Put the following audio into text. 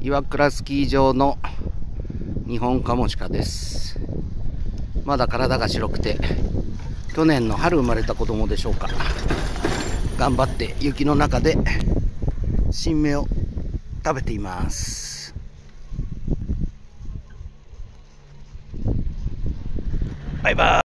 岩倉スキー場の日本カモシカです。まだ体が白くて去年の春生まれた子供でしょうか。頑張って雪の中で新芽を食べています。バイバイ。